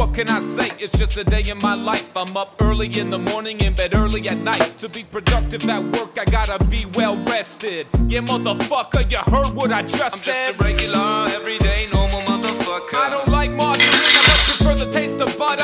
What can I say? It's just a day in my life. I'm up early in the morning, in bed early at night. To be productive at work, I gotta be well rested. Yeah, motherfucker, you heard what I just I'm said. I'm just a regular, everyday, normal motherfucker. I don't like margarine, I much prefer the taste of butter.